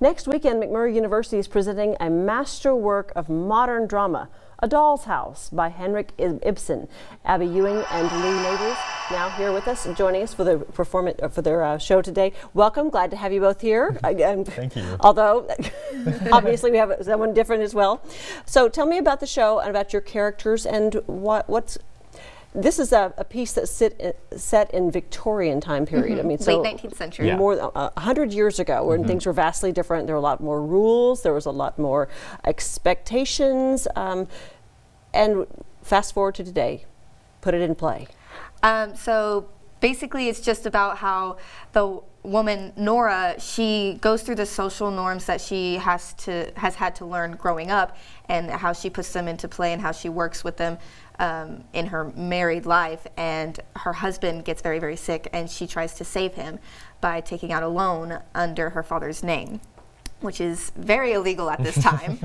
Next weekend, McMurry University is presenting a masterwork of modern drama, A Doll's House by Henrik Ibsen. Abby Ewing and Lee Neighbors now here with us, joining us for the performance uh, for their uh, show today. Welcome, glad to have you both here. Again, Thank you. Although, obviously, we have someone different as well. So, tell me about the show and about your characters and what what's this is a, a piece that's sit, set in Victorian time period. Mm -hmm. I mean, so late 19th century. Yeah. More than uh, a hundred years ago, when mm -hmm. things were vastly different. There were a lot more rules. There was a lot more expectations. Um, and fast forward to today, put it in play. Um, so basically, it's just about how the woman Nora she goes through the social norms that she has to has had to learn growing up and how she puts them into play and how she works with them um, in her married life, and her husband gets very, very sick, and she tries to save him by taking out a loan under her father's name which is very illegal at this time.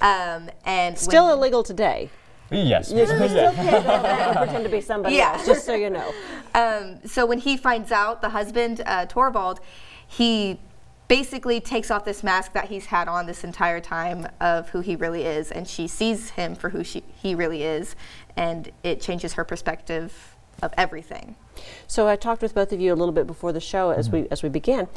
um, and still illegal today. Yes. You still can't pretend to be somebody yeah. else, just so you know. Um, so when he finds out, the husband, uh, Torvald, he basically takes off this mask that he's had on this entire time of who he really is, and she sees him for who she, he really is, and it changes her perspective of everything. So I talked with both of you a little bit before the show as mm -hmm. we as we began.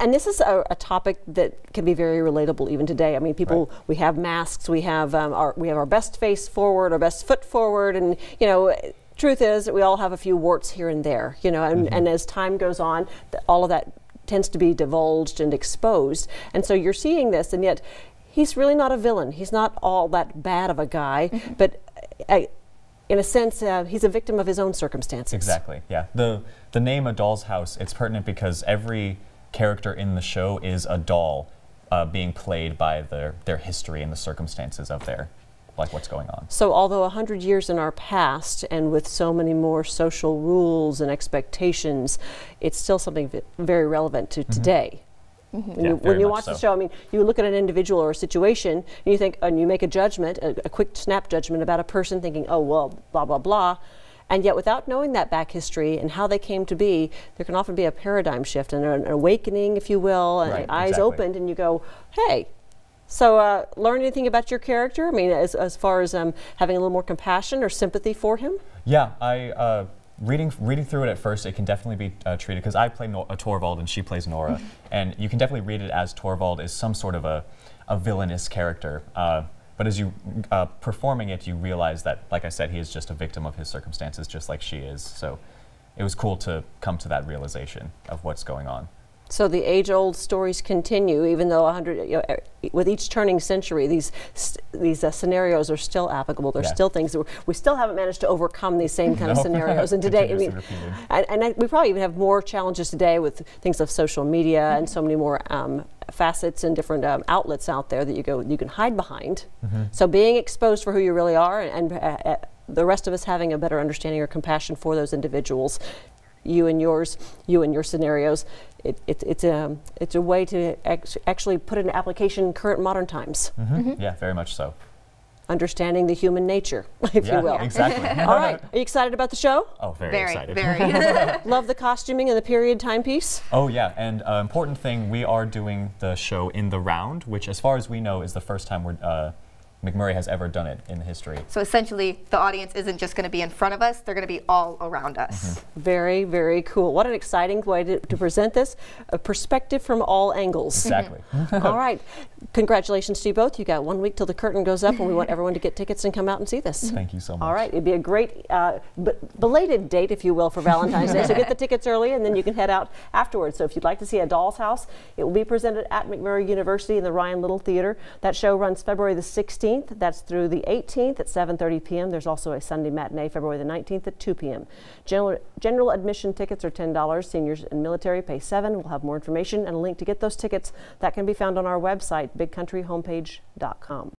And this is a, a, topic that can be very relatable even today. I mean, people right. we have masks, we have um, our we have our best face forward, our best foot forward, and you know truth is that we all have a few warts here and there, you know, and, mm -hmm. and as time goes on, all of that tends to be divulged and exposed. And so you're seeing this, and yet he's really not a villain. He's not all that bad of a guy, mm -hmm. but uh, in a sense, uh, he's a victim of his own circumstances. Exactly. Yeah. The the name A Doll's House it's pertinent because every character in the show is a doll uh, being played by their their history and the circumstances of their like what's going on. So although 100 years in our past and with so many more social rules and expectations, it's still something very relevant to mm -hmm. today. Mm -hmm. When, yeah, you, when you watch so. the show, I mean, you look at an individual or a situation, and you think, and you make a judgment, a, a quick snap judgment about a person, thinking, oh well, blah blah blah, and yet without knowing that back history and how they came to be, there can often be a paradigm shift and an awakening, if you will, and right, eyes exactly. opened, and you go, hey, so, uh, learn anything about your character? I mean, as, as far as um, having a little more compassion or sympathy for him? Yeah, I uh, reading reading through it at first, it can definitely be uh, treated because I play no uh, Torvald and she plays Nora, and you can definitely read it as Torvald is some sort of a, a villainous character. But as you uh, performing it, you realize that, like I said, he is just a victim of his circumstances, just like she is. So, it was cool to come to that realization of what's going on. So the age-old stories continue, even though 100, you know, with each turning century, these these uh, scenarios are still applicable. There's yeah. still things that we still haven't managed to overcome these same kind no. of scenarios. And today, I mean, and, and I, we probably even have more challenges today with things of social media mm -hmm. and so many more um, facets and different um, outlets out there that you go you can hide behind. Mm -hmm. So being exposed for who you really are and. and uh, uh, the rest of us having a better understanding or compassion for those individuals you and yours, you and your scenarios. It, it, it's, a, it's a way to actually put an application in current modern times. Mm -hmm. Mm -hmm. Yeah, very much so. Understanding the human nature, if yeah, you will. Exactly. All right. Are you excited about the show? Oh, very, very excited. Very. Love the costuming and the period timepiece? Oh, yeah. And uh, important thing, we are doing the show in the round, which, as far as we know, is the first time we're uh, McMurry has ever done it in history. So essentially, the audience isn't just going to be in front of us, they're going to be all around us. Mm -hmm. Very, very cool. What an exciting way to, to present this, a perspective from all angles. Exactly. all right. Congratulations to you both. You got one week till the curtain goes up, and we want everyone to get tickets and come out and see this. Thank you so much. All right. It'd be a great uh, belated date, if you will, for Valentine's Day. So get the tickets early, and then you can head out afterwards. So if you'd like to see A Doll's House, it will be presented at McMurry University in the Ryan Little Theater. That show runs February the 16th. That's through the 18th at 7.30 p.m. There's also a Sunday matinee, February the 19th at 2 p.m. General, general admission tickets are $10. Seniors and military pay 7 We'll have more information and a link to get those tickets that can be found on our website, bigcountryhomepage.com.